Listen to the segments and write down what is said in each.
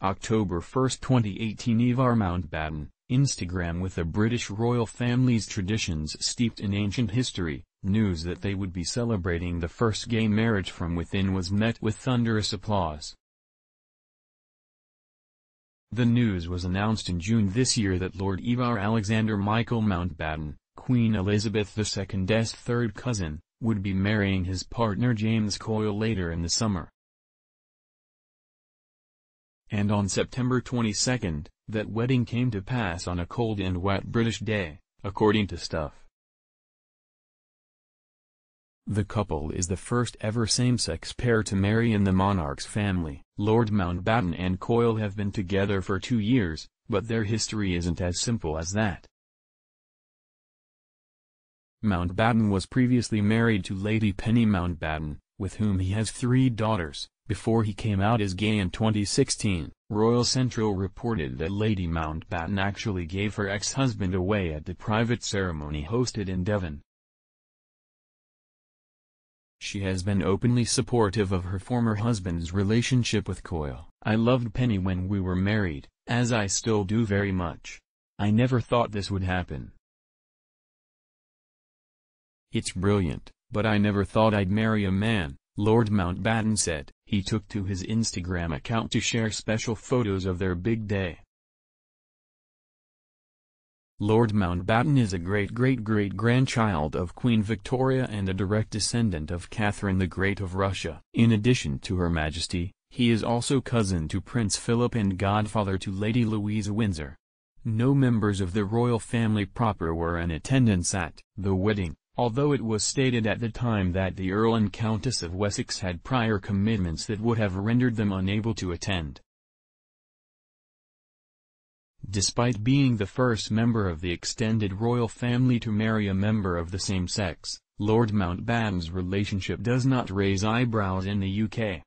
October 1, 2018 Ivar Mountbatten, Instagram with the British royal family's traditions steeped in ancient history, news that they would be celebrating the first gay marriage from within was met with thunderous applause. The news was announced in June this year that Lord Ivar Alexander Michael Mountbatten, Queen Elizabeth II's third cousin, would be marrying his partner James Coyle later in the summer. And on September 22, that wedding came to pass on a cold and wet British day, according to Stuff. The couple is the first ever same-sex pair to marry in the monarch's family. Lord Mountbatten and Coyle have been together for two years, but their history isn't as simple as that. Mountbatten was previously married to Lady Penny Mountbatten, with whom he has three daughters, before he came out as gay in 2016. Royal Central reported that Lady Mountbatten actually gave her ex-husband away at the private ceremony hosted in Devon. She has been openly supportive of her former husband's relationship with Coyle. I loved Penny when we were married, as I still do very much. I never thought this would happen. It's brilliant, but I never thought I'd marry a man, Lord Mountbatten said. He took to his Instagram account to share special photos of their big day. Lord Mountbatten is a great-great-great-grandchild of Queen Victoria and a direct descendant of Catherine the Great of Russia. In addition to Her Majesty, he is also cousin to Prince Philip and godfather to Lady Louisa Windsor. No members of the royal family proper were in attendance at the wedding, although it was stated at the time that the Earl and Countess of Wessex had prior commitments that would have rendered them unable to attend. Despite being the first member of the extended royal family to marry a member of the same sex, Lord Mountbatten's relationship does not raise eyebrows in the UK.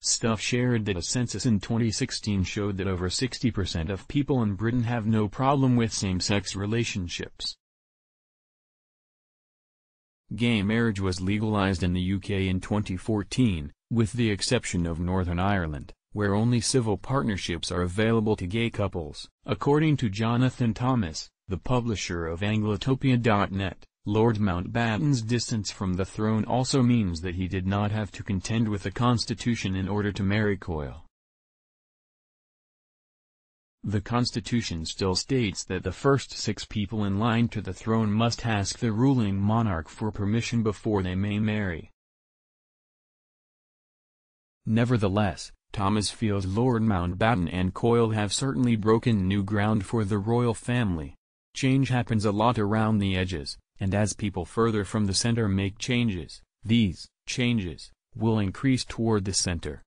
Stuff shared that a census in 2016 showed that over 60% of people in Britain have no problem with same-sex relationships. Gay marriage was legalised in the UK in 2014, with the exception of Northern Ireland where only civil partnerships are available to gay couples. According to Jonathan Thomas, the publisher of Anglotopia.net, Lord Mountbatten's distance from the throne also means that he did not have to contend with the constitution in order to marry Coyle. The constitution still states that the first six people in line to the throne must ask the ruling monarch for permission before they may marry. Nevertheless, Thomas feels Lord Mountbatten and Coyle have certainly broken new ground for the royal family. Change happens a lot around the edges, and as people further from the center make changes, these changes will increase toward the center.